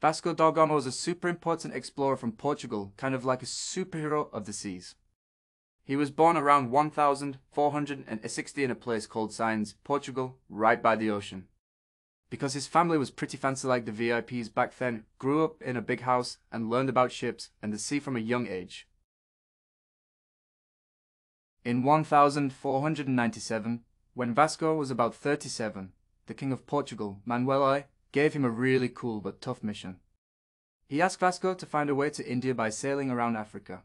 Vasco da Gama was a super important explorer from Portugal, kind of like a superhero of the seas. He was born around 1460 in a place called Sines, Portugal, right by the ocean. Because his family was pretty fancy like the VIPs back then, grew up in a big house and learned about ships and the sea from a young age. In 1497, when Vasco was about 37, the King of Portugal, Manuel I, gave him a really cool but tough mission. He asked Vasco to find a way to India by sailing around Africa.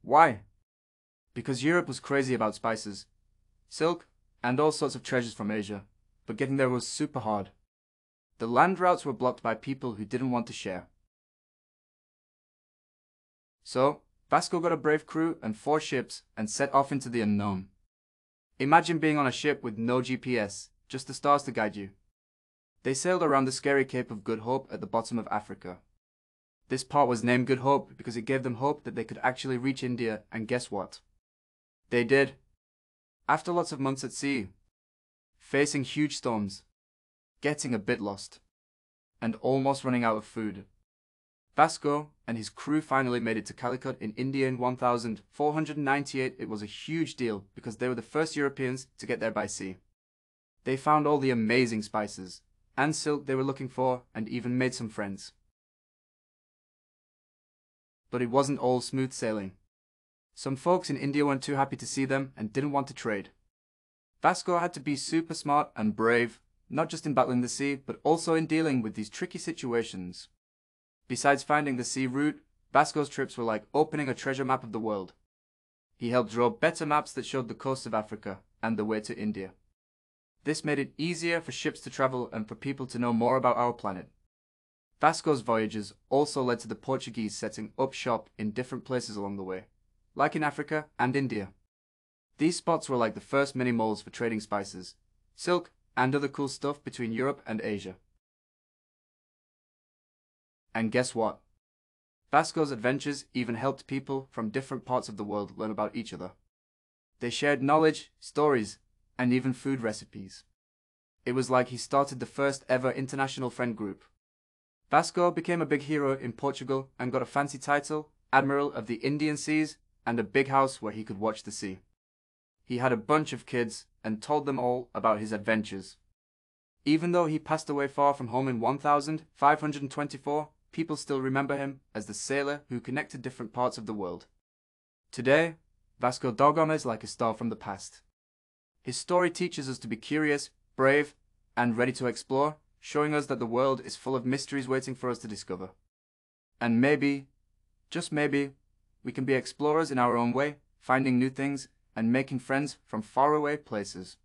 Why? Because Europe was crazy about spices, silk, and all sorts of treasures from Asia, but getting there was super hard. The land routes were blocked by people who didn't want to share. So, Vasco got a brave crew and four ships and set off into the unknown. Imagine being on a ship with no GPS, just the stars to guide you. They sailed around the scary Cape of Good Hope at the bottom of Africa. This part was named Good Hope because it gave them hope that they could actually reach India, and guess what? They did. After lots of months at sea, facing huge storms, getting a bit lost, and almost running out of food, Vasco and his crew finally made it to Calicut in India in 1498. It was a huge deal because they were the first Europeans to get there by sea. They found all the amazing spices and silk they were looking for and even made some friends. But it wasn't all smooth sailing. Some folks in India weren't too happy to see them and didn't want to trade. Vasco had to be super smart and brave, not just in battling the sea, but also in dealing with these tricky situations. Besides finding the sea route, Vasco's trips were like opening a treasure map of the world. He helped draw better maps that showed the coast of Africa and the way to India. This made it easier for ships to travel and for people to know more about our planet. Vasco's voyages also led to the Portuguese setting up shop in different places along the way, like in Africa and India. These spots were like the first mini malls for trading spices, silk, and other cool stuff between Europe and Asia. And guess what? Vasco's adventures even helped people from different parts of the world learn about each other. They shared knowledge, stories, and even food recipes. It was like he started the first ever international friend group. Vasco became a big hero in Portugal and got a fancy title, Admiral of the Indian Seas, and a big house where he could watch the sea. He had a bunch of kids and told them all about his adventures. Even though he passed away far from home in 1524, people still remember him as the sailor who connected different parts of the world. Today, Vasco da Gama is like a star from the past. His story teaches us to be curious, brave, and ready to explore, showing us that the world is full of mysteries waiting for us to discover. And maybe, just maybe, we can be explorers in our own way, finding new things and making friends from faraway places.